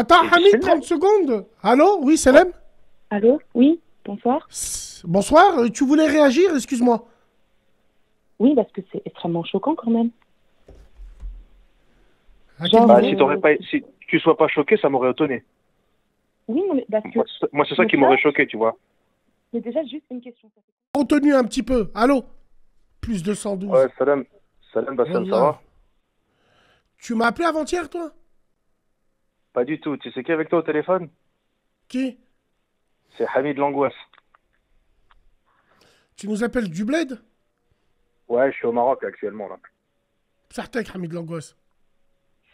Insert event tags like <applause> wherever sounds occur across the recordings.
Attends, Hamid, c'est 30 secondes. Allô Oui, Salem Allô Oui, bonsoir. Bonsoir, euh, tu voulais réagir, excuse-moi. Oui, parce que c'est extrêmement choquant quand même. Genre, Bah, si, t'aurais pas, si tu sois pas choqué, ça m'aurait étonné. Oui, mais parce que. Moi, c'est- ça qui m'aurait choqué, tu vois. Mais déjà, juste une question. Contenu un petit peu. Allô Plus 212. Ouais, salam. Salam, Bassam, ça va? Tu m'as appelé avant-hier, toi? Pas du tout. Tu sais qui est avec toi au téléphone? Qui? C'est Hamid Langouas. Tu nous appelles du bled? Ouais, je suis au Maroc actuellement, là. Certain, Hamid Langos.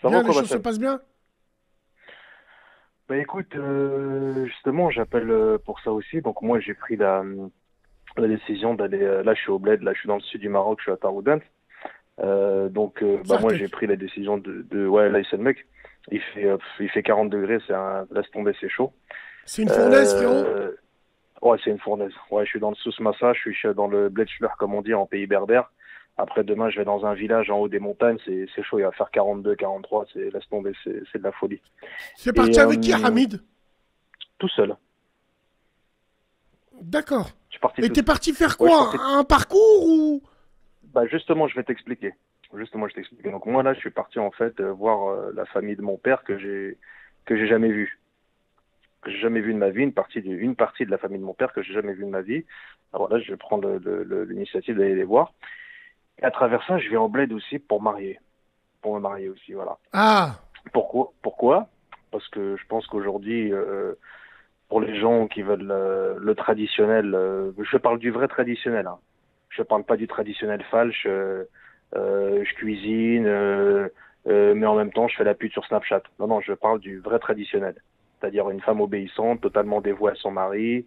Ça Bien, va les choses se passent bien? Bah écoute, euh, justement, j'appelle euh, pour ça aussi. Donc moi, j'ai pris la, la décision d'aller. euh, là, je suis au Bled. Là, je suis dans le sud du Maroc. Je suis à Taroudant. Euh, donc, euh, bah, moi, j'ai pris la décision de, de ouais, là, mec. Il fait, euh, il fait 40 degrés. C'est un, laisse tomber, c'est chaud. C'est une fournaise, Euh, frérot Ouais, c'est une fournaise. Ouais, je suis dans le Sous-Massa, je suis dans le Bletchleur, comme on dit, en pays berbère. Après, demain, je vais dans un village en haut des montagnes. C'est c'est chaud, il va faire 42, 43. C'est, laisse tomber, c'est c'est de la folie. C'est parti et, avec qui, Hamid? Tout seul. D'accord. Et t'es parti faire quoi? Un parcours ou Bah justement, je vais t'expliquer. Justement, je t'explique. Donc moi là, je suis parti en fait euh, voir euh, la famille de mon père que j'ai que j'ai jamais vue, que j'ai jamais vu de ma vie, une partie de une partie de la famille de mon père que j'ai jamais vue de ma vie. Alors là, je le- l'initiative d'aller les voir. Et à travers ça, je vais en bled aussi pour marier, pour me marier aussi, voilà. Ah Pourquoi Pourquoi? Parce que je pense qu'aujourd'hui, euh, pour les gens qui veulent euh, le traditionnel, euh, je parle du vrai traditionnel. Hein. Je parle pas du traditionnel falche. euh, euh, je cuisine, euh, mais en même temps, je fais la pute sur Snapchat. Non, non, je parle du vrai traditionnel. C'est-à-dire une femme obéissante, totalement dévouée à son mari,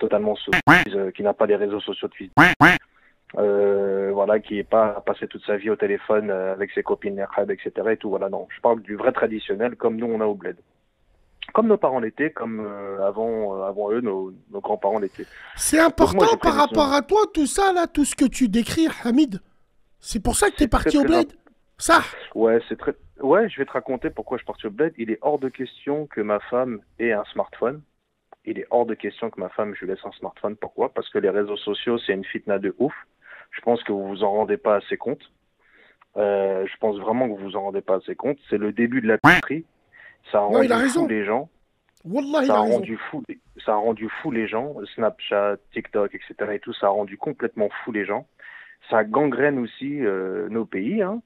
totalement soumise, qui n'a pas les réseaux sociaux de fils. Voilà, qui est pas à passer toute sa vie au téléphone avec ses copines etc. Et tout, voilà, non. Je parle du vrai traditionnel comme nous on a au bled. Comme nos parents l'étaient, comme euh, avant, euh, avant eux, nos, nos grands-parents l'étaient. C'est important par rapport à toi, tout ça, là, tout ce que tu décris, Hamid. C'est pour ça que t'es C'est parti très, au très bled Ça Ouais, c'est très. Ouais, je vais te raconter pourquoi je suis parti au bled. Il est hors de question que ma femme ait un smartphone. Il est hors de question que ma femme, je lui laisse un smartphone. Pourquoi? Parce que les réseaux sociaux, c'est une fitna de ouf. Je pense que vous vous en rendez pas assez compte. Euh, je pense vraiment que vous vous en rendez pas assez compte. C'est le début de la patrie. Ça a Non, rendu fou les gens. Wallah, ça a rendu fou, ça a rendu fou les gens. Snapchat, TikTok, etc. Et tout, ça a rendu complètement fou les gens. Ça gangrène aussi euh, nos pays, hein,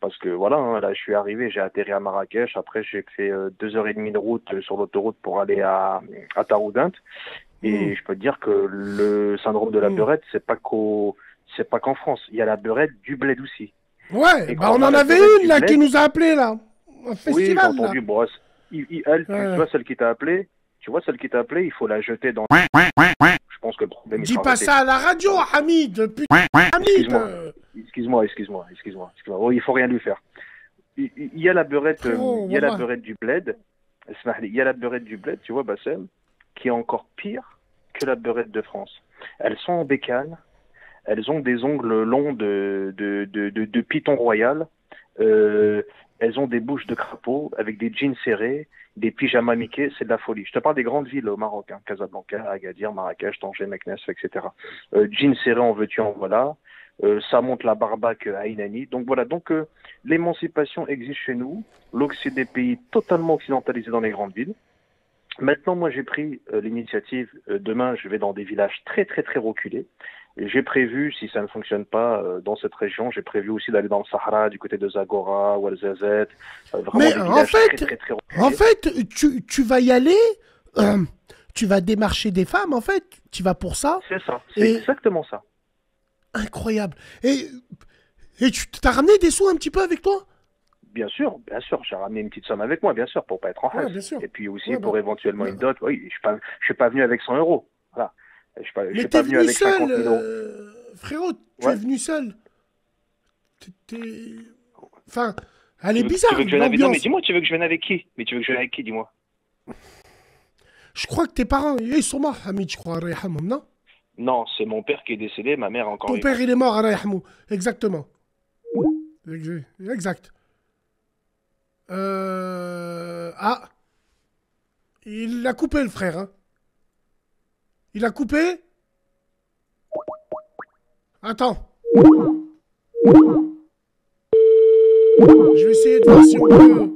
parce que voilà, hein, là je suis arrivé, j'ai atterri à Marrakech. Après j'ai fait euh, deux heures et demie de route euh, sur l'autoroute pour aller à, à. Et Mm. je peux te dire que le syndrome de la Mm. beurette, c'est pas qu'au, c'est pas qu'en France. Il y a la beurette du bled aussi. Ouais, bah on en avait une, là, bled- qui nous a appelé là. Un Oui, j'ai entendu. Bon, c'est- il- il- elle, tu- Ouais. tu vois celle qui t'a appelé. Tu vois celle qui t'a appelé, il faut la jeter dans. Je pense que le problème. Dis pas ça à la radio, Hamid. Putain, Hamid. Excuse-moi. euh. Excuse-moi, excuse-moi, excuse-moi. Oh, il faut rien lui faire. Il, y a la beurette, euh, il y a la beurette du bled. Il y a la beurette du bled, tu vois, Bassem, qui est encore pire que la beurette de France. Elles sont en bécane. Elles ont des ongles longs de, de, de, de, de python royal. Euh, elles ont des bouches de crapaud avec des jeans serrés, des pyjamas Mickey, c'est de la folie. Je te parle des grandes villes au Maroc, hein, Casablanca, Agadir, Marrakech, Tanger, Meknes, etc. Euh, jeans serrés en veux-tu, en voilà. Euh, ça monte la barbaque à Inani. Donc voilà, donc euh, l'émancipation existe chez nous. L'Occident des pays totalement occidentalisés dans les grandes villes. Maintenant, moi, j'ai pris euh, l'initiative. euh, demain, je vais dans des villages très, très, très reculés. J'ai prévu, si ça ne fonctionne pas euh, dans cette région, j'ai prévu aussi d'aller dans le Sahara, du côté de Zagora, Ouarzazate. vraiment Mais des en fait- très, très, très. En fait, tu, tu vas y aller, tu vas démarcher des femmes, en fait. Tu vas pour ça. c'est ça, c'est Et- exactement ça. Incroyable. Et, et tu t'as ramené des sous un petit peu avec toi? Bien sûr, bien sûr, j'ai ramené une petite somme avec moi, bien sûr, pour pas être en face. Et puis aussi Ouais, pour bah, éventuellement une dot. Oui, je suis pas, je suis pas venu avec 100 euros. Voilà. Je suis pas, je Mais suis t'es pas venu venu avec 50 seul, 000 euros. euh, frérot, tu Ouais. es venu seul. T'es- Enfin, elle est bizarre, tu veux que je vienne avec... Non, mais dis-moi, tu veux que je vienne avec qui? Mais tu veux que je vienne avec qui, dis-moi? Je crois que tes parents, ils sont morts, Hamid, je crois, non? Non, c'est mon père qui est décédé, ma mère encore Ton père, il est mort. Exactement. Ex- Exact. Euh... Ah, Il l'a coupé, le frère. Hein. Il a coupé Attends. Je vais essayer de voir si on peut.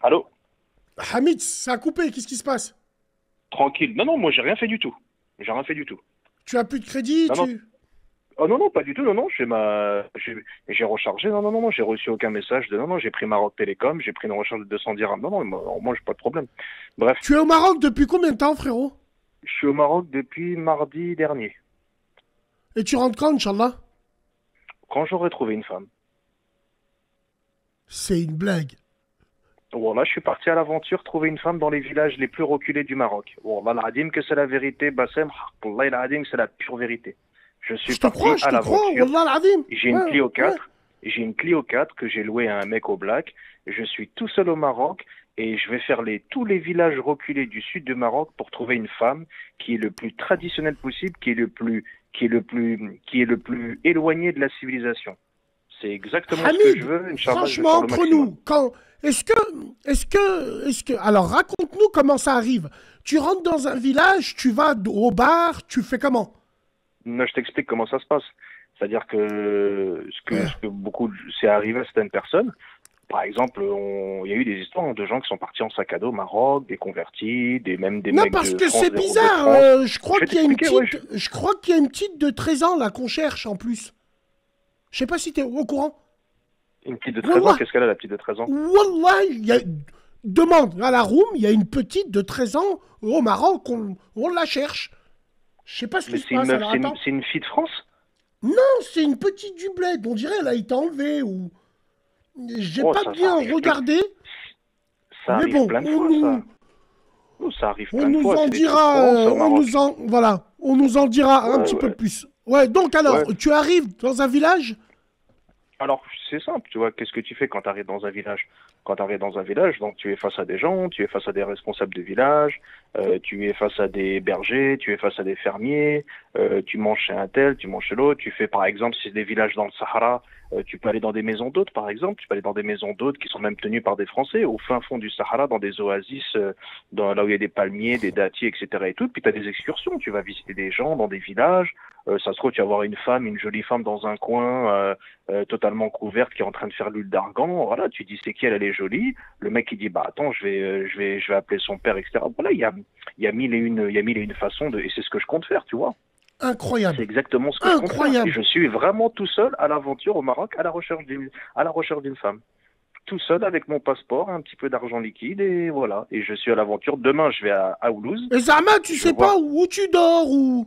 Allô? Hamid, ça a coupé, qu'est-ce qui se passe? Tranquille. Non, non, moi j'ai rien fait du tout. J'ai rien fait du tout. Tu as plus de crédit Non, tu... Oh non, non, pas du tout, non, non, j'ai ma... j'ai rechargé, non, non, non, non, j'ai reçu aucun message de non, non, j'ai pris Maroc Télécom, j'ai pris une recharge de 200 dirhams. Non, non, moi, j'ai pas de problème. Bref, tu es au Maroc depuis combien de temps, frérot? Je suis au Maroc depuis mardi dernier, Et tu rentres quand, Inch'Allah? Quand j'aurai trouvé une femme. C'est une blague. Voilà, je suis parti à l'aventure trouver une femme dans les villages les plus reculés du Maroc. Wallah al-adim que c'est la vérité, Bassem, c'est la pure vérité. Je suis Je parti crois, à l'aventure. J'ai une Ouais, Clio ouais. 4. J'ai une Clio 4 que j'ai louée à un mec au black. Je suis tout seul au Maroc et je vais faire les, tous les villages reculés du sud du Maroc pour trouver une femme qui est le plus traditionnel possible, qui est le plus, qui est le plus, qui est le plus éloigné de la civilisation. C'est exactement ce que je veux. Franchement, entre nous, quand. Est-ce que. Est-ce que. Est-ce que. Alors, raconte-nous comment ça arrive. Tu rentres dans un village, tu vas au bar, tu fais comment? Non, je t'explique comment ça se passe. C'est-à-dire que ce que, ce que beaucoup, c'est arrivé à certaines personnes. Par exemple, il y a eu des histoires de gens qui sont partis en sac à dos au Maroc, des convertis, des même des Non, mecs parce de que c'est bizarre. Euh, je crois qu'il y a une ouais, petite. Je crois qu'il y a une petite de 13 ans là qu'on cherche en plus. Je sais pas si t'es au courant. Une petite de 13 ans, qu'est-ce qu'elle a, la petite de 13 ans Wallah, il y a. Demande à la room, il y a une petite de 13 ans au Maroc, on, on la cherche. Je sais pas ce qui se c'est une, passe. c'est une- fille de France? Non, c'est une petite du bled. On dirait elle a été enlevée ou. J'ai Oh, pas ça, bien regardé. Ça Mais arrive bon, plein de on fois, nous- ça. Oh, ça arrive On plein de nous fois. en dira, France, on nous en, voilà, on nous en dira un Ouais, petit peu plus. Ouais, donc alors, Ouais. tu arrives dans un village Alors, c'est simple, tu vois, qu'est-ce que tu fais quand tu arrives dans un village? Quand tu arrives dans un village, donc tu es face à des gens, tu es face à des responsables de village, euh, tu es face à des bergers, tu es face à des fermiers, euh, tu manges chez un tel, tu manges chez l'autre, tu fais par exemple, si c'est des villages dans le Sahara, euh, tu peux aller dans des maisons d'hôtes par exemple, tu peux aller dans des maisons d'hôtes qui sont même tenues par des Français, au fin fond du Sahara, dans des oasis, euh, dans, là où il y a des palmiers, des dattiers, etc. et tout, puis tu as des excursions, tu vas visiter des gens dans des villages, euh, ça se trouve, tu vas voir une femme, une jolie femme dans un coin, euh, euh, totalement couverte qui est en train de faire l'huile d'argan. Voilà, tu dis c'est qui elle, elle est jolie. Le mec il dit bah attends, je vais, je vais, je vais appeler son père, etc. Voilà, il y a, il y a mille et une, il y a mille et une façons de, et c'est ce que je compte faire, tu vois. C'est Incroyable. exactement ce que je compte faire. Et je suis vraiment tout seul à l'aventure au Maroc, à la recherche d'une, à la recherche d'une femme. Tout seul avec mon passeport, un petit peu d'argent liquide et voilà. Et je suis à l'aventure. Demain, je vais à, à Oulouse. Et Zama, tu Je sais vois. pas où tu dors ou.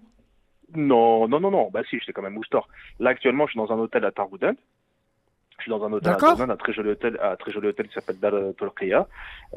Non, non, non, non. Bah si, je sais quand même dors. Là, actuellement, je suis dans un hôtel à Taroudant. Je suis dans un hôtel à D'accord. Taroudant, un très joli hôtel, un très joli hôtel qui s'appelle Dar Tolkia.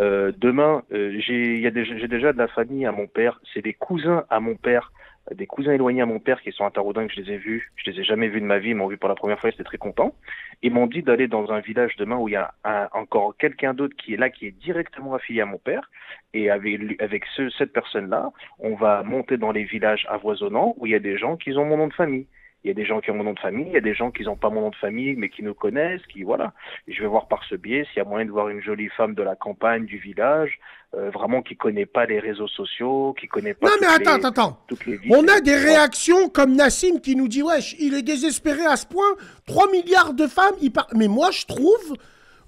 Euh, demain, euh, j'ai, déjà, de la famille à mon père. C'est des cousins à mon père, des cousins éloignés à mon père qui sont à Taroudant que je les ai vus. Je les ai jamais vus de ma vie. Ils m'ont vu pour la première fois. Étaient très contents. Ils m'ont dit d'aller dans un village demain où il y a encore quelqu'un d'autre qui est là, qui est directement affilié à mon père. Et avec, lui- avec ce, cette personne-là, on va monter dans les villages avoisonnants où il y a des gens qui ont mon nom de famille. Il y a des gens qui ont mon nom de famille, il y a des gens qui n'ont pas mon nom de famille, mais qui nous connaissent, qui voilà. Et je vais voir par ce biais s'il y a moyen de voir une jolie femme de la campagne, du village, euh, vraiment qui connaît pas les réseaux sociaux, qui connaît pas Non, mais attends, les- attends, les. On a des réactions comme Nassim qui nous dit Wesh, il est désespéré à ce point. 3 milliards de femmes, il par... Mais moi, je trouve.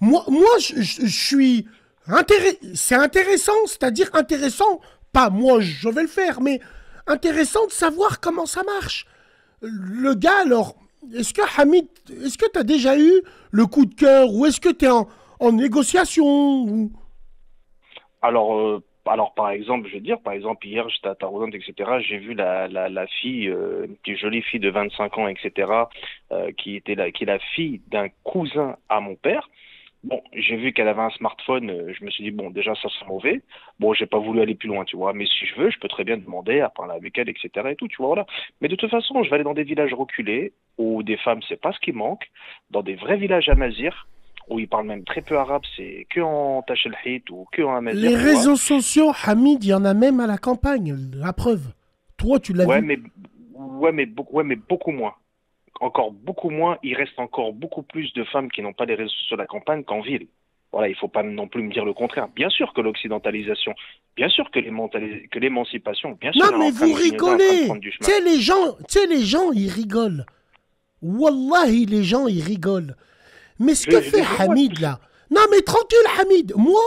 Moi, moi je, je- je suis. C'est intéressant, c'est-à-dire intéressant. Pas moi, je vais le faire, mais intéressant de savoir comment ça marche. Le gars, alors. Est-ce que Hamid, est-ce que tu as déjà eu le coup de cœur ou est-ce que tu es en, négociation ou... Alors, euh, alors par exemple, je veux dire, par exemple, hier, j'étais à Taroudant, etc. J'ai vu la, la, la fille, euh, une jolie fille de 25 ans, etc., euh, qui était la, qui est la fille d'un cousin à mon père. Bon, j'ai vu qu'elle avait un smartphone. euh, Je me suis dit bon, déjà ça c'est mauvais. Bon, j'ai pas voulu aller plus loin, tu vois. Mais si je veux, je peux très bien demander à parler avec elle, etc. Et tout, tu vois, voilà. Mais de toute façon, je vais aller dans des villages reculés où des femmes, c'est pas ce qui manque. Dans des vrais villages amazir où ils parlent même très peu arabe, c'est que en Tachelhit ou que en amazir. Les vois. réseaux sociaux, Hamid, il y en a même à la campagne, la preuve. Toi, tu l'as Ouais, vu. mais ouais, mais beaucoup, ouais, mais beaucoup moins. Encore beaucoup moins. Il reste encore beaucoup plus de femmes qui n'ont pas les réseaux sociaux de la campagne qu'en ville. Voilà, il faut pas non plus me dire le contraire. Bien sûr que l'occidentalisation, bien sûr que que l'émancipation, bien sûr. Non, elle est mais vous rigolez. Tu sais, les gens, tu sais, les gens, ils rigolent. Wallahi, les gens, ils rigolent. Mais ce Je- que je fait Hamid là. Non, mais tranquille, Hamid. Moi,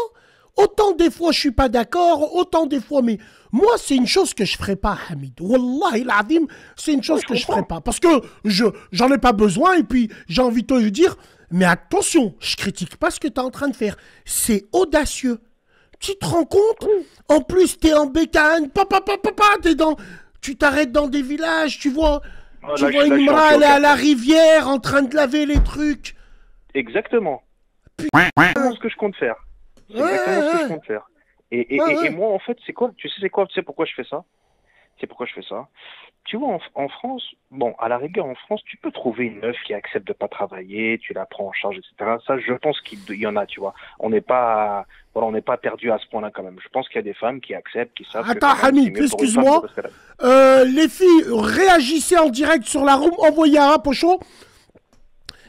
autant des fois je suis pas d'accord, autant des fois, mais moi, c'est une chose que je ferai pas, Hamid. Wallahi, l'azim, c'est une chose je que je ferai pas. Parce que je, j'en ai pas besoin, et puis j'ai envie de te dire, mais attention, je critique pas ce que tu es en train de faire. C'est audacieux. Tu te rends compte? En plus, t'es en bécane, papa, papa, papa, t'es dans... Tu t'arrêtes dans des villages, tu vois... Ah, tu là, vois une elle est à la rivière en train de laver les trucs. Exactement. C'est exactement ce que je compte faire. C'est Ouais, exactement ce que je compte faire. Et, et, Ouais, et- ouais. et moi, en fait, c'est quoi Tu sais, c'est quoi Tu sais pourquoi je fais ça? C'est pourquoi je fais ça? Tu vois, en, en France, bon, à la rigueur, en France, tu peux trouver une meuf qui accepte de pas travailler, tu la prends en charge, etc. Ça, je pense qu'il y en a, tu vois. On n'est pas, voilà, on n'est pas perdu à ce point-là quand même. Je pense qu'il y a des femmes qui acceptent, qui savent. Attends, Hamid, excuse-moi. Euh, les filles, réagissez en direct sur la room, envoyez un pochon.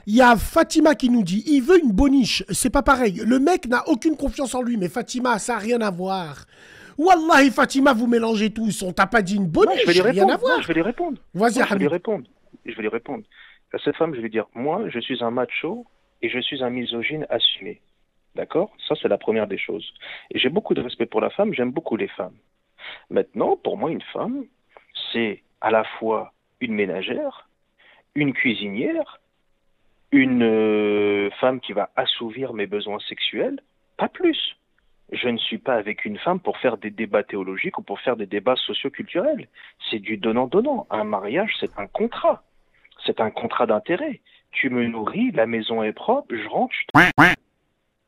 Il y a Fatima qui nous dit, il veut une boniche, c'est pas pareil. Le mec n'a aucune confiance en lui, mais Fatima, ça n'a rien à voir. Wallahi, Fatima, vous mélangez tous. On t'a pas dit une Non, boniche, je vais lui rien répondre. à voir. Non, je vais lui répondre. Vas-y, Non, je vais lui répondre. Je vais lui répondre. À cette femme, je vais lui dire, moi, je suis un macho et je suis un misogyne assumé. D'accord? Ça, c'est la première des choses. Et j'ai beaucoup de respect pour la femme, j'aime beaucoup les femmes. Maintenant, pour moi, une femme, c'est à la fois une ménagère, une cuisinière, une euh, femme qui va assouvir mes besoins sexuels, pas plus. Je ne suis pas avec une femme pour faire des débats théologiques ou pour faire des débats socioculturels. C'est du donnant-donnant. Un mariage, c'est un contrat. C'est un contrat d'intérêt. Tu me nourris, la maison est propre, je rentre, je te-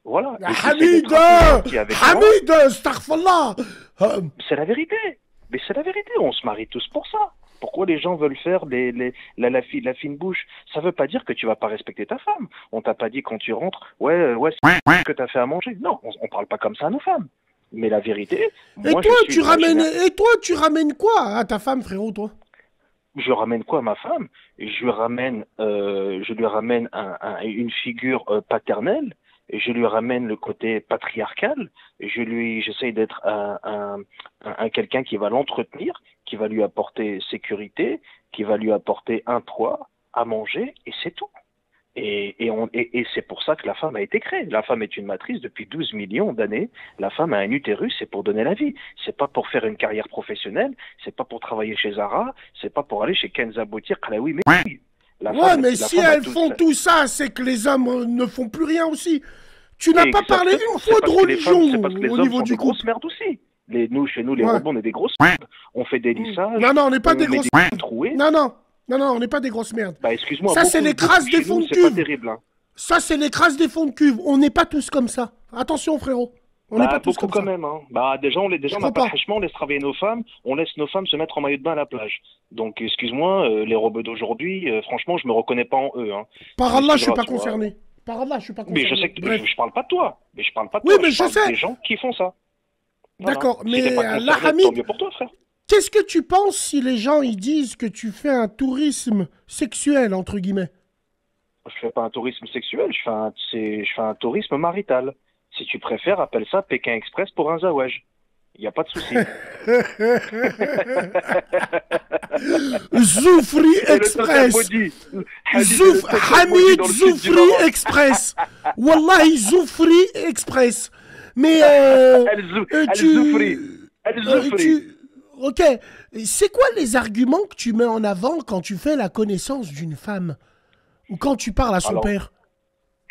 Voilà. Hamid, moi. Hamid, astaghfirullah. Euh, C'est la vérité. Mais c'est la vérité. On se marie tous pour ça. Pourquoi les gens veulent faire les, les- la, la, fi- la fine bouche Ça veut pas dire que tu vas pas respecter ta femme. On t'a pas dit quand tu rentres, ouais, euh, ouais, c'est ce que t'as fait à manger. Non, on, on parle pas comme ça à nos femmes. Mais la vérité, Et moi, toi, je suis tu ramènes, et toi, tu ramènes quoi à ta femme, frérot, toi? Je ramène quoi à ma femme? Je lui ramène, euh, je lui ramène un- un- une figure euh, paternelle. Et je lui ramène le côté patriarcal. Et je lui, j'essaye d'être un, un, un- un quelqu'un qui va l'entretenir, qui va lui apporter sécurité, qui va lui apporter un toit, à manger, et c'est tout. Et, et, on- et, et c'est pour ça que la femme a été créée. La femme est une matrice depuis 12 millions d'années. La femme a un utérus, c'est pour donner la vie. C'est pas pour faire une carrière professionnelle. C'est pas pour travailler chez Zara. C'est pas pour aller chez Kenza Boutir, Kalaoui, mais oui. La Ouais, femme- mais la si elles tout font tout ça, c'est que les hommes euh, ne font plus rien aussi. Tu n'as pas parlé une fois de femmes- religion C'est parce que les au hommes niveau du groupe. merdes aussi. Les, nous, chez nous, les Ouais. robots, on est des grosses merdes. On fait des lissages. Non, non, on n'est pas on des grosses. des trouées. Non, non, non, non, on n'est pas des grosses merdes. Bah, excuse-moi. Ça, c'est les crasses des fonds de C'est pas cuve. terrible, hein. Ça, c'est les crasses des fonds de cuve. On n'est pas tous comme ça. Attention, frérot. On n'est Bah, pas tous beaucoup comme quand ça. même. Hein. Bah, déjà, on, les, déjà, on n'a crois pas pas. franchement, on laisse travailler nos femmes, on laisse nos femmes se mettre en maillot de bain à la plage. Donc, excuse-moi, euh, les robots d'aujourd'hui, euh, franchement, je me reconnais pas en eux. Hein. Par Allah, je suis Tu vois, pas concerné. Par Allah, je suis pas Mais concerné. je sais que je, je parle pas de toi. Mais je parle pas de Oui, toi. mais je parle sais. des gens qui font ça. Voilà. D'accord, Si mais, euh, tant Hamid-. Qu'est-ce que tu penses si les gens ils disent que tu fais un tourisme sexuel, entre guillemets? Je fais pas un tourisme sexuel, je fais un, c'est- je fais un tourisme marital. Si tu préfères, appelle ça Pékin Express pour un zawaj. Il n'y a pas de souci. <laughs> Zoufri Express. Zouf, Hamid Zoufri. Express Wallahi Zoufri Express Mais <laughs> euh, euh, elle tu... euh, tu- Ok, c'est quoi les arguments que tu mets en avant quand tu fais la connaissance d'une femme? Ou quand tu parles à son Alors, père?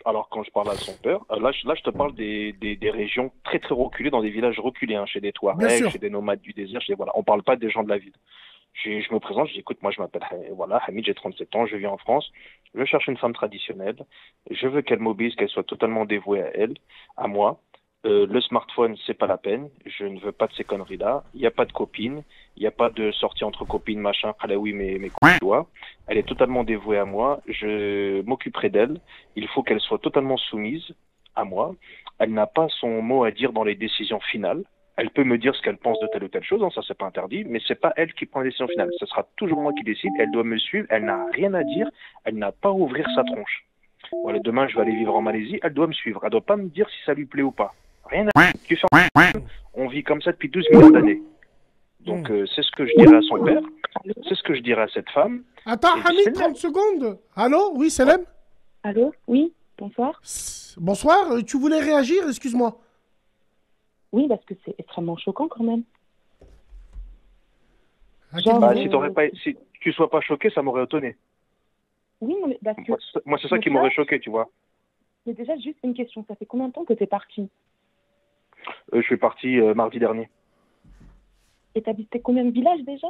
Alors, quand je parle à son père, euh, là, je, là, je te parle des, des, des régions très, très reculées, dans des villages reculés, hein, chez des Touaregs, chez des nomades du désert. Chez, voilà, on parle pas des gens de la ville. Je, je me présente, je dis, écoute, moi, je m'appelle voilà, Hamid, j'ai 37 ans, je vis en France. Je cherche une femme traditionnelle. Je veux qu'elle m'obéisse, qu'elle soit totalement dévouée à elle, à moi. Euh, le smartphone, c'est pas la peine. Je ne veux pas de ces conneries-là. Il n'y a pas de copine. Il n'y a pas de sortie entre copines, machin. Ah oui, mais, mais doigts. Elle est totalement dévouée à moi. Je m'occuperai d'elle. Il faut qu'elle soit totalement soumise à moi. Elle n'a pas son mot à dire dans les décisions finales. Elle peut me dire ce qu'elle pense de telle ou telle chose, hein, ça c'est pas interdit, mais c'est pas elle qui prend la décision finale. Ce sera toujours moi qui décide. Elle doit me suivre. Elle n'a rien à dire. Elle n'a pas à ouvrir sa tronche. Voilà, demain, je vais aller vivre en Malaisie. Elle doit me suivre. Elle doit pas me dire si ça lui plaît ou pas. Rien à tu fais en- On vit comme ça depuis 12 millions d'années. Donc, euh, c'est ce que je dirais à son père. C'est ce que je dirais à cette femme. Attends, Hamid, c'est 30 secondes. Allô Oui, Salem Allô Oui, bonsoir. Bonsoir, euh, tu voulais réagir Excuse-moi. Oui, parce que c'est extrêmement choquant quand même. Genre, Bah, si, t'aurais pas, si tu sois pas choqué, ça m'aurait étonné. Oui, non, mais parce que. Moi, c'est- ça qui m'aurait choqué, tu vois. Mais déjà, juste une question. Ça fait combien de temps que t'es parti? Je suis parti euh, mardi dernier. Et t'habitais combien de villages déjà?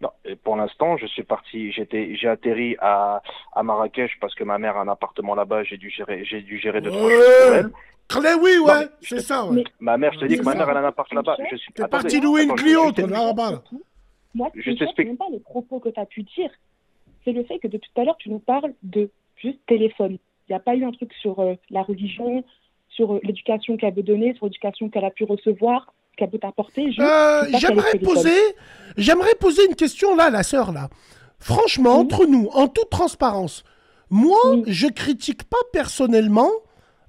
Non, et pour l'instant, je suis parti. J'étais, j'ai atterri à, à Marrakech parce que ma mère a un appartement là-bas. J'ai dû gérer, j'ai dû gérer deux trois Ouais. choses pour elle. Clé, oui, Non, ouais, mais- c'est ça, ouais. Mais- Ma mère, je te dis que ma mère elle a un appart là-bas. Je suis. T'es parti louer une Clio, toi, là-bas. Moi, Je t'explique. même pas les propos que tu as pu dire. C'est le fait que depuis tout à l'heure, tu nous parles de juste téléphone. Il n'y a pas eu un truc sur euh, la religion, sur euh, l'éducation qu'elle veut donner, sur l'éducation qu'elle a pu recevoir, qu'elle peut t'apporter. Juste, Euh, j'aimerais poser, j'aimerais poser une question là, la sœur là. Franchement, entre nous, en toute transparence, moi, Oui. je critique pas personnellement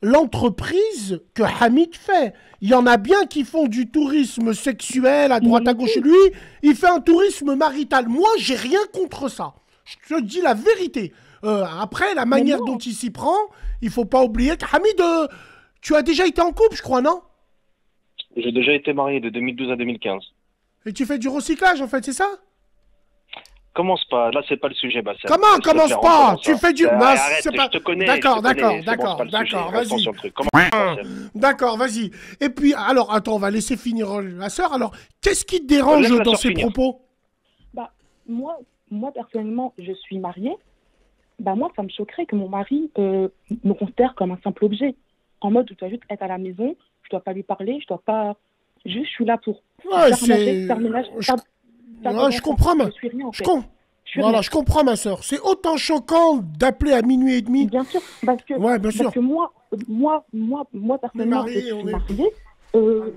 l'entreprise que Hamid fait. Il y en a bien qui font du tourisme sexuel à droite à gauche. Lui, il fait un tourisme marital. Moi, j'ai rien contre ça. Je te dis la vérité. Euh, après, la manière dont il s'y prend, il faut pas oublier que Hamid, euh, tu as déjà été en couple, je crois, non? J'ai déjà été marié de 2012 à 2015. Et tu fais du recyclage, en fait, c'est ça? Commence pas. Là, c'est pas le sujet, Bassem. Comment commence pas Tu fais du- Euh, Non, arrête, pas- Je te connais. D'accord, d'accord, d'accord, d'accord, vas-y. D'accord, vas-y. Et puis, alors, attends, on va laisser finir euh, la sœur. Alors, qu'est-ce qui te dérange dans finir. propos? Bah, moi, moi, personnellement, je suis mariée. Bah, moi, ça me choquerait que mon mari euh, me considère comme un simple objet. En mode, tu dois juste être à la maison, je dois pas lui parler, je dois pas. Juste, je suis là pour Ouais, c'est. Je, ouais, je comprends, ma- Je suis rien, en je, fait. com- Je suis voilà, rien. je comprends, ma sœur. C'est autant choquant d'appeler à minuit et demi. Bien sûr, parce que, Ouais, bien sûr. parce que moi, moi, moi, moi personnellement, je suis est- mariée. Euh,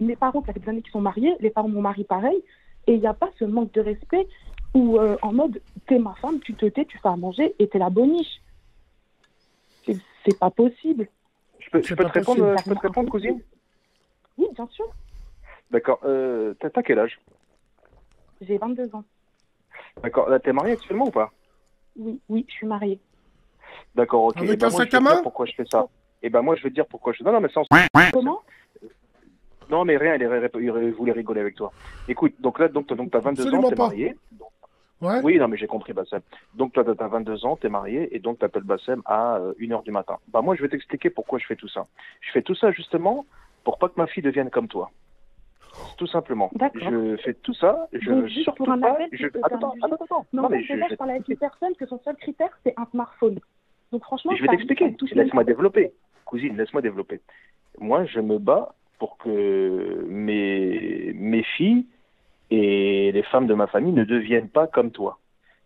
mes parents, ça fait des années qu'ils sont mariés, les parents de mon mari, pareil. Et il n'y a pas ce manque de respect où, euh, en mode, t'es ma femme, tu te tais, tu fais à manger et t'es la boniche. C'est pas possible. Je peux, C'est je peux te répondre, je peux te répondre, cousine Oui, bien sûr. D'accord. Euh, t'as quel âge? J'ai 22 ans. D'accord. Là, t'es marié actuellement ou pas? Oui, oui, je suis mariée. D'accord, ok. Avec Eh ben, un moi, sac à main? pourquoi je fais ça. Et ben moi, je vais te dire pourquoi je. Non, non, mais sans. Comment? Non, mais rien, il, est- il voulait rigoler avec toi. Écoute, donc là, donc, donc t'as 22 Absolument ans, t'es pas. marié. Ouais. Oui, non, mais j'ai compris, Bassem. Donc, toi, t'as 22 ans, t'es marié, et donc t'appelles Bassem à 1h du matin. Bah, moi, je vais t'expliquer pourquoi je fais tout ça. Je fais tout ça, justement, pour pas que ma fille devienne comme toi. Tout simplement. D'accord. Je fais tout ça, je surtout pour un pas... appel, Je... tu Attends, attends, attends, Non, mais je, déjà, je- je parle avec une personne que son seul critère, c'est un smartphone. Donc franchement, je vais t'expliquer. Laisse-moi développer. Cousine, laisse-moi développer. Moi, je me bats pour que mes, mes filles et les femmes de ma famille ne deviennent pas comme toi.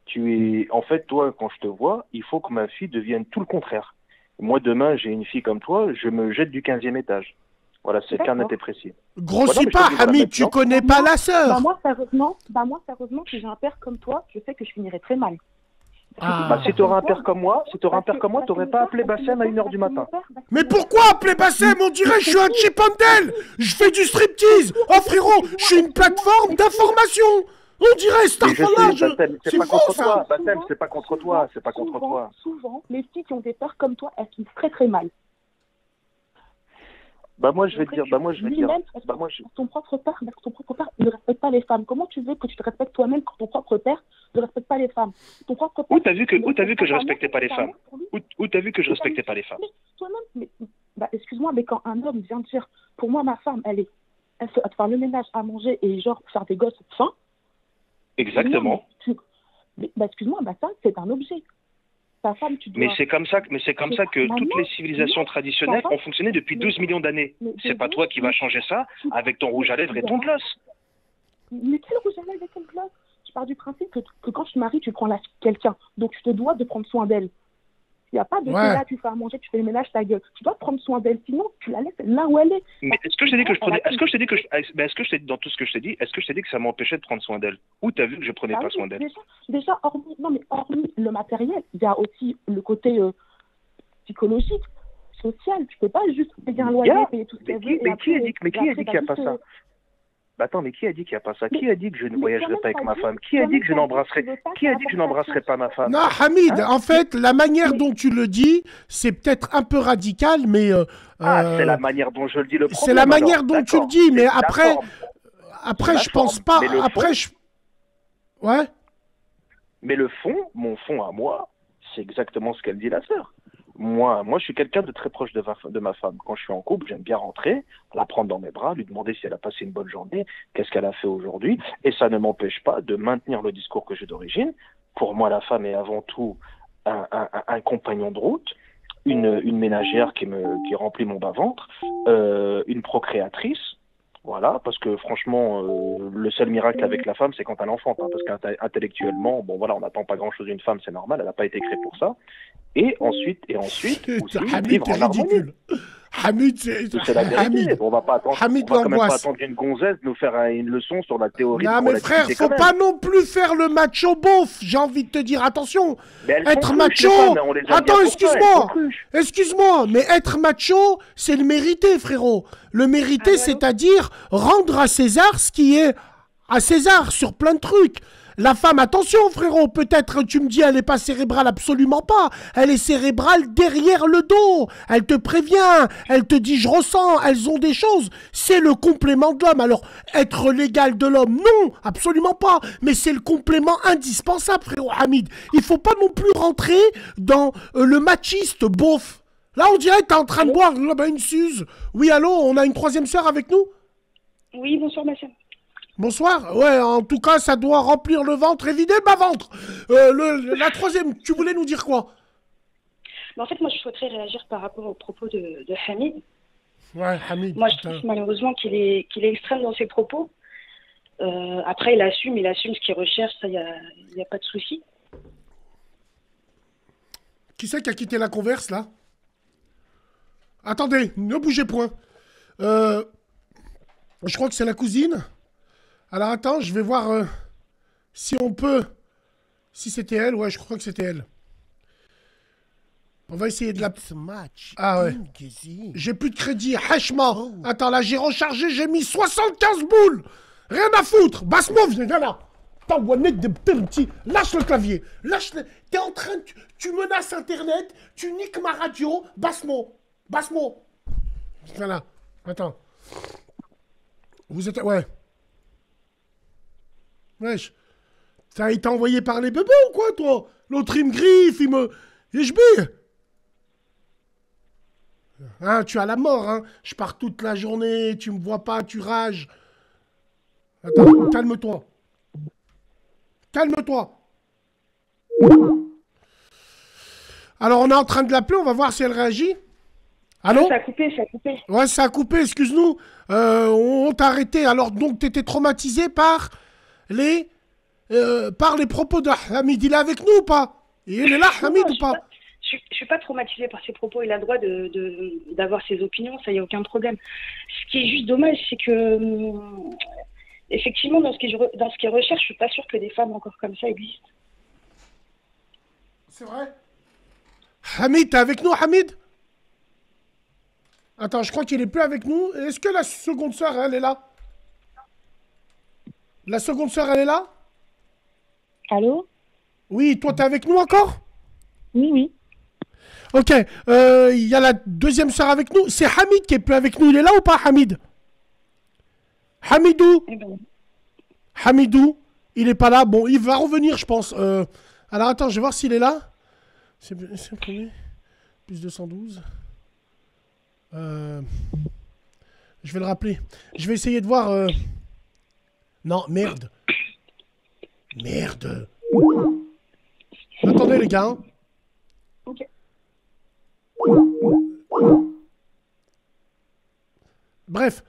Tu es, en fait, toi, quand je te vois, il faut que ma fille devienne tout le contraire. Moi, demain, j'ai une fille comme toi, je me jette du 15e étage. Voilà, c'est net et précis. Grossis Voilà, pas, Hamid, tu connais pas la Bah sœur. moi, sérieusement, bah moi, sérieusement, si j'ai un père comme toi, je sais que je finirai très mal. Ah. Bah, si tu auras un père comme moi, si tu auras un père comme moi, mon pas appelé Bassem à 1h père- du matin. Mais pourquoi appeler Bassem? On dirait que je suis un chipandel Je fais du striptease Oh frérot, je suis une plateforme d'information On dirait je C'est pas contre toi. Bassem, Souvent, c'est pas contre toi, c'est pas contre souvent, toi. Souvent, les filles qui ont des pères comme toi, elles finissent très très mal. Bah moi je vais te dire, bah moi je vais dire, bah moi je... ton propre père, parce que ton propre père ne respecte pas les femmes. Comment tu veux que tu te respectes toi-même quand ton propre père ne respecte pas les femmes? Ton propre père. Où t'as vu que, où t'as vu que je Ta respectais pas les femmes? Où, t'as vu que je respectais pas les femmes? Mais toi-même, mais, bah, excuse-moi, mais quand un homme vient dire, pour moi, ma femme, elle est, elle fait, fait le ménage, à manger et genre faire des gosses faim. Exactement. Bah, excuse-moi, bah, ça, c'est un objet. Ta femme, tu dois. Mais c'est comme ça, que- mais c'est comme ça que Maman, toutes les civilisations traditionnelles ont fonctionné depuis mais- 12 millions d'années. C'est pas toi qui vas changer ça avec ton rouge à lèvres et ton gloss. Mais quel rouge à lèvres et quel gloss? Je pars du principe que, que quand tu maries, tu prends la quelqu'un. Donc tu te dois de prendre soin d'elle. Il n'y a pas de Ouais. là, tu fais à manger, tu fais le ménage, ta gueule. Tu dois prendre soin d'elle, sinon tu la laisses là où elle est. Mais est-ce que je t'ai dit que je prenais. Est-ce que je t'ai dit que je. Est-ce que je t'ai dit dans tout ce que je t'ai dit, est-ce que je t'ai dit que ça m'empêchait de prendre soin d'elle? Ou t'as vu que je prenais Ah pas oui, soin d'elle? déjà, déjà, hormis, non, mais hormis le matériel, il y a aussi le côté euh, psychologique, social. Tu peux pas juste payer un loyer, Yeah. payer tout ce qu'elle qui- veut. et mais qui a après- dit que- mais qui a dit qu'il y a pas ça? euh, Bah attends, mais qui a dit qu'il n'y a pas ça? Qui a dit que je ne voyagerai pas avec ma femme? Qui a dit que je n'embrasserai Qui a dit que je n'embrasserai pas ma femme? Non, Hamid, Hein? en fait, la manière dont tu le dis, c'est peut-être un peu radical, mais euh, Ah, euh, c'est la manière dont je le dis le problème. c'est la manière alors. dont tu le dis, mais après, forme. après, je pense pas. Après, fond- je. Ouais. Mais le fond, mon fond à moi, c'est exactement ce qu'elle dit la sœur. Moi, moi, je suis quelqu'un de très proche de ma, femme. Quand je suis en couple, j'aime bien rentrer, la prendre dans mes bras, lui demander si elle a passé une bonne journée, qu'est-ce qu'elle a fait aujourd'hui. Et ça ne m'empêche pas de maintenir le discours que j'ai d'origine. Pour moi, la femme est avant tout un, compagnon de route, une, une ménagère qui, me, qui remplit mon bas-ventre, euh, une procréatrice. Voilà, parce que franchement, euh, le seul miracle avec la femme, c'est quand elle enfante. hein, parce qu'intellectuellement, bon voilà, on n'attend pas grand-chose d'une femme, c'est normal, elle n'a pas été créée pour ça. Et ensuite, et ensuite, <laughs> aussi, vivre en harmonie. Hamid, c'est. La vérité. Hamid. On va pas attendre, Hamid on va quand même pas attendre une gonzesse nous faire un- une leçon sur la théorie Non, de mais frère, faut pas non plus faire le macho beauf. J'ai envie de te dire, attention. Être macho- Attends, excuse-moi. Excuse-moi, mais être macho, c'est le mériter, frérot. Le mériter, Ah c'est-à-dire rendre à César ce qui est à César sur plein de trucs. La femme, attention, frérot, peut-être tu me dis elle n'est pas cérébrale, absolument pas. Elle est cérébrale derrière le dos. Elle te prévient, elle te dit je ressens, elles ont des choses. C'est le complément de l'homme. Alors, être l'égal de l'homme, non, absolument pas. Mais c'est le complément indispensable, frérot Hamid. Il faut pas non plus rentrer dans euh, le machiste beauf. Là, on dirait que t'es en train de boire là, bah, une suze. Oui, allô, on a une troisième sœur avec nous? Oui, bonsoir, ma sœur. Bonsoir. Ouais, en tout cas, ça doit remplir le ventre et vider ma ventre. Euh, le- la troisième, tu voulais nous dire quoi? Mais en fait, moi, je souhaiterais réagir par rapport aux propos de, de Hamid. Ouais, Hamid. Moi, je trouve malheureusement qu'il est, qu'il est extrême dans ses propos. Euh, après, il assume, il assume ce qu'il recherche, ça, il n'y a, il y a pas de souci. Qui c'est qui a quitté la converse, là? Attendez, ne bougez point. Euh, je crois que c'est la cousine. Alors attends, je vais voir euh, si on peut... Si c'était elle, ouais, je crois que c'était elle. On va essayer de la... Ah ouais. J'ai plus de crédit, hachement. Attends, là, j'ai rechargé, j'ai mis 75 boules. Rien à foutre. Basse-moi, viens, viens là. Putain, Wannet de petit. Lâche le clavier. Lâche le... T'es en train de... Tu, tu menaces Internet, tu niques ma radio. Basse-moi. Basse-moi. Viens là. Attends. Vous êtes... Ouais. Wesh. T'as été envoyé par les bébés ou quoi, toi? L'autre, il me griffe, il me... Et je bille. Hein, tu as la mort, hein. Je pars toute la journée, tu me vois pas, tu rages. Attends, calme-toi. Calme-toi. Alors, on est en train de l'appeler, on va voir si elle réagit. Allô? Ça a coupé, ça a coupé. Ouais, ça a coupé, excuse-nous. Euh, on on t'a arrêté. Alors, donc, t'étais traumatisé par les... euh, par les propos de Hamid. Il est avec nous ou pas? Il est là, Hamid, Non, ou pas? Je je suis pas traumatisée par ses propos. Il a le droit de, de- d'avoir ses opinions, ça y a aucun problème. Ce qui est juste dommage, c'est que hum, effectivement, dans ce qu'il re- dans ce recherche, je suis pas sûre que des femmes encore comme ça existent. C'est vrai? Hamid, t'es avec nous, Hamid? Attends, je crois qu'il est plus avec nous. Est-ce que la seconde sœur, elle est là? La seconde sœur, elle est là? Allô? Oui, toi, t'es avec nous encore? Oui, oui. Ok, euh, il y a la deuxième sœur avec nous. C'est Hamid qui est plus avec nous. Il est là ou pas, Hamid? Hamidou? Eh ben, Hamidou, il est pas là. Bon, il va revenir, je pense. Euh, alors attends, je vais voir s'il est là. C'est premier. Plus 212. Euh, je vais le rappeler. Je vais essayer de voir. Non, merde. Merde. Attendez, les gars. ok. Bref,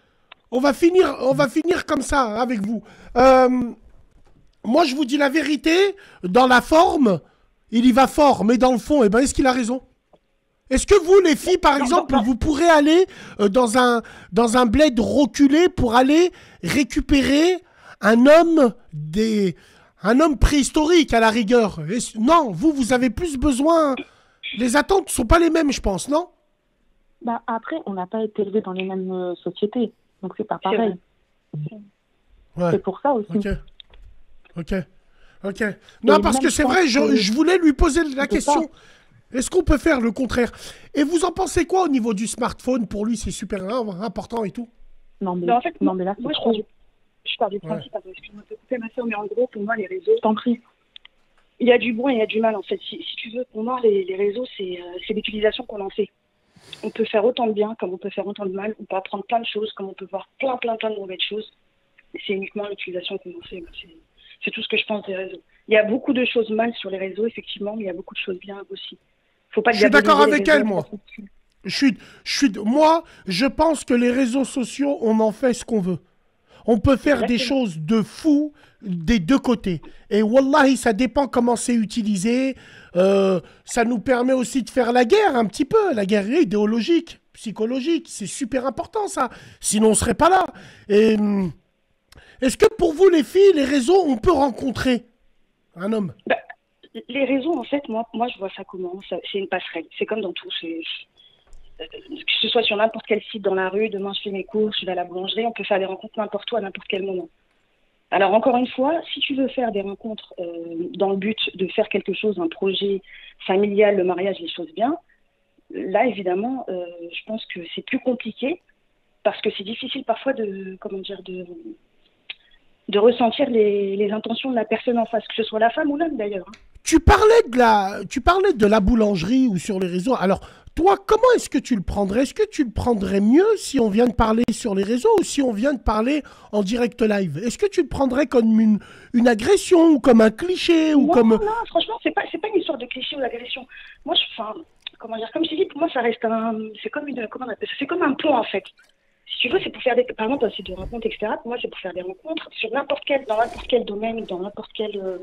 on va finir, on va finir comme ça hein, avec vous. Euh, moi, je vous dis la vérité. Dans la forme, il y va fort, mais dans le fond, eh ben, est-ce qu'il a raison? Est-ce que vous, les filles, par exemple, vous pourrez aller euh, dans, un, dans un bled reculé pour aller récupérer un homme des un homme préhistorique à la rigueur Non, vous, vous avez plus besoin. Les attentes ne sont pas les mêmes, je pense, non? Bah après, on n'a pas été élevé dans les mêmes euh, sociétés, donc c'est pas pareil. C'est pour ça aussi. Ok. Ok. Ok. Non, parce que c'est vrai, je, je, voulais lui poser la question. Est-ce qu'on peut faire le contraire? Et vous en pensez quoi au niveau du smartphone? Pour lui, c'est super important et tout Non, mais, en fait, non, mais là, moi, je, pars du, je pars du principe, ouais. excuse-moi de couper ma soeur, mais en gros, pour moi, les réseaux, t'en prie. Il y a du bon et il y a du mal, en fait. Si, si tu veux, pour moi, les, les réseaux, c'est euh, l'utilisation qu'on en fait. On peut faire autant de bien comme on peut faire autant de mal. On peut apprendre plein de choses comme on peut voir plein, plein, plein de mauvaises choses. C'est uniquement l'utilisation qu'on en fait. C'est tout ce que je pense des réseaux. Il y a beaucoup de choses mal sur les réseaux, effectivement, mais il y a beaucoup de choses bien aussi. Faut pas je suis d'accord avec elle, moi. Je suis, je suis, moi, je pense que les réseaux sociaux, on en fait ce qu'on veut. On peut faire Exactement. des choses de fou des deux côtés. Et wallahi, ça dépend comment c'est utilisé. Euh, ça nous permet aussi de faire la guerre un petit peu, la guerre idéologique, psychologique. C'est super important ça. Sinon, on serait pas là. Et hum, est-ce que pour vous, les filles, les réseaux, on peut rencontrer un homme? Bah, Les réseaux, en fait, moi, moi, je vois ça comment? C'est une passerelle. C'est comme dans tout. Que ce soit sur n'importe quel site dans la rue, demain je fais mes courses, je vais à la boulangerie, on peut faire des rencontres n'importe où à n'importe quel moment. Alors encore une fois, si tu veux faire des rencontres euh, dans le but de faire quelque chose, un projet familial, le mariage, les choses bien, là évidemment, euh, je pense que c'est plus compliqué parce que c'est difficile parfois de comment dire de de ressentir les, les, intentions de la personne en face, que ce soit la femme ou l'homme d'ailleurs. Tu parlais de la, tu parlais de la boulangerie ou sur les réseaux. Alors, toi, comment est-ce que tu le prendrais? Est-ce que tu le prendrais mieux si on vient de parler sur les réseaux ou si on vient de parler en direct live? Est-ce que tu le prendrais comme une, une agression ou comme un cliché ou non, comme non, franchement, c'est pas, c'est pas une histoire de cliché ou d'agression. Moi, je, enfin, comment dire, comme je dis, pour moi, ça reste un, c'est comme une, comment on appelle ça? C'est comme un pont en fait. Tu veux, c'est pour faire des, par exemple, site de rencontres, etc. Pour moi, c'est pour faire des rencontres sur n'importe quel, dans n'importe quel domaine, dans n'importe quel, euh,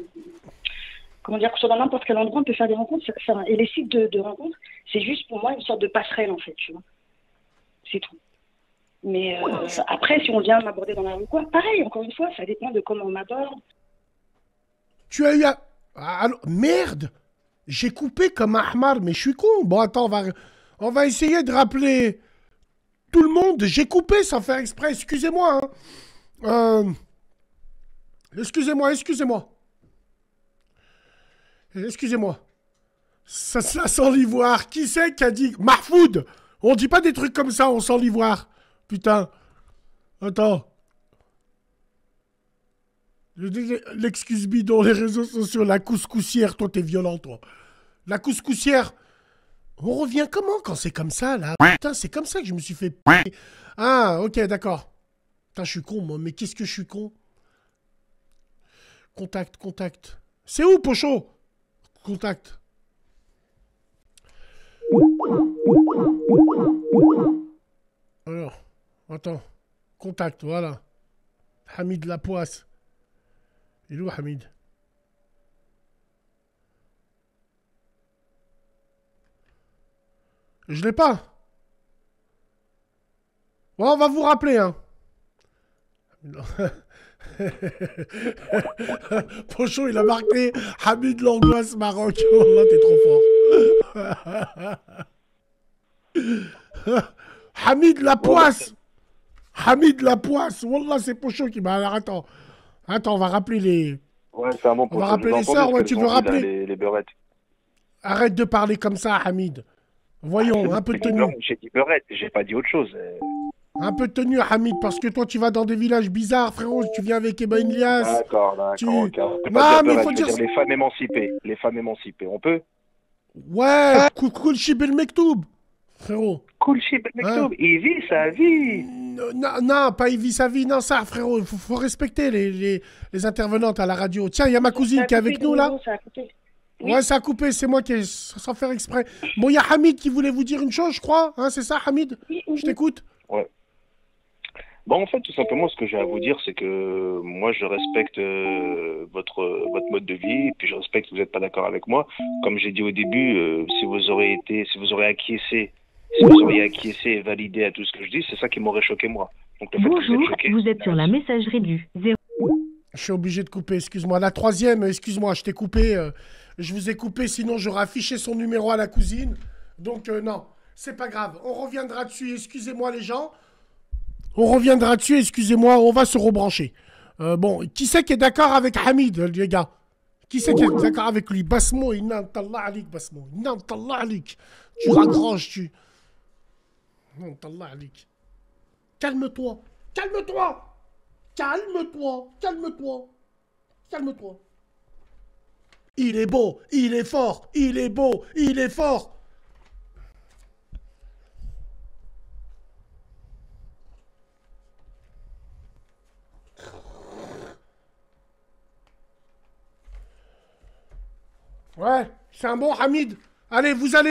comment dire, dans n'importe quel endroit, on peut faire des rencontres. Et les sites de, rencontres, c'est juste pour moi une sorte de passerelle en fait, tu vois. C'est tout. Mais euh, après, si on vient m'aborder dans la rue, quoi, pareil, encore une fois, ça dépend de comment on m'aborde. Tu as eu merde J'ai coupé comme Ahmar, mais je suis con. Bon, attends, on va, on va essayer de rappeler tout le monde. J'ai coupé sans faire exprès, excusez-moi. Hein. Euh... Excusez-moi, excusez-moi. Excusez-moi. Ça, ça sent l'ivoire. Qui c'est qui a dit Mahfoud On dit pas des trucs comme ça, on sent l'ivoire. Putain. Attends. L'excuse bidon, les réseaux sociaux, la couscoussière, toi t'es violent, toi. La couscoussière. On revient comment quand c'est comme ça, là? Putain, c'est comme ça que je me suis fait Ah, ok, d'accord. Putain, je suis con, moi, mais qu'est-ce que je suis con? Contact, contact. C'est où, Pocho Contact. Alors, attends. Contact, voilà. Hamid Lapoisse. Il est où, Hamid? Je l'ai pas. On va vous rappeler, hein. <laughs> Pochon, il a marqué Hamid l'angoisse Maroc. <laughs> Oh, là, t'es trop fort. <laughs> Hamid la poisse. Hamid la poisse. Wallah, c'est Pochon qui m'a. Alors, attends. Attends, on va rappeler les. Ouais, c'est un bon On va rappeler les sœurs. Ouais, tu veux rappeler les, les beurrettes. Arrête de parler comme ça, Hamid. Voyons, un peu de tenue. J'ai dit beurrette, j'ai pas dit autre chose. Un peu de tenue, Hamid, parce que toi, tu vas dans des villages bizarres, frérot. Tu viens avec Eba Ilias. D'accord, d'accord. Tu-. Non, mais dire faut dire- dire les femmes émancipées. Les femmes émancipées, on peut? Ouais, cool, cool, chib el mektoub. Frérot. Cool shit, Hein Il vit sa vie. Non, non, pas il vit sa vie, non, ça, frérot. Il faut, faut respecter les, les, les intervenantes à la radio. Tiens, il y a ma cousine qui est avec nous, là. Oui. Ouais, ça a coupé, c'est moi qui ai, sans faire exprès. Bon, il y a Hamid qui voulait vous dire une chose, je crois. Hein, c'est ça, Hamid Je t'écoute. Bon, en fait, tout simplement, ce que j'ai à vous dire, c'est que moi, je respecte euh, votre votre mode de vie, et puis je respecte que vous n'êtes pas d'accord avec moi. Comme j'ai dit au début, euh, si vous aurez été, si vous aurez acquiescé, si vous auriez acquiescé et validé à tout ce que je dis, c'est ça qui m'aurait choqué moi. Donc le fait que vous Bonjour, êtes choqué, vous êtes sur la messagerie du 0. Je suis obligé de couper, excuse-moi. La troisième, excuse-moi, je t'ai coupé. euh, je vous ai coupé, sinon j'aurais affiché son numéro à la cousine. Donc euh, non, c'est pas grave. On reviendra dessus, excusez-moi les gens. On reviendra dessus, excusez-moi, on va se rebrancher. Euh, bon, qui c'est qui est d'accord avec Hamid, les gars? Qui c'est qui est d'accord avec lui? Basmo, inna tallah alik, Basmo. Tallah alik. Tu raccroches, tu... Non, tallah alik. Calme-toi. Calme-toi. Calme-toi. Calme-toi. Calme-toi. Il est beau, il est fort, il est beau, il est fort. Ouais, c'est un bon Hamid. Allez, vous allez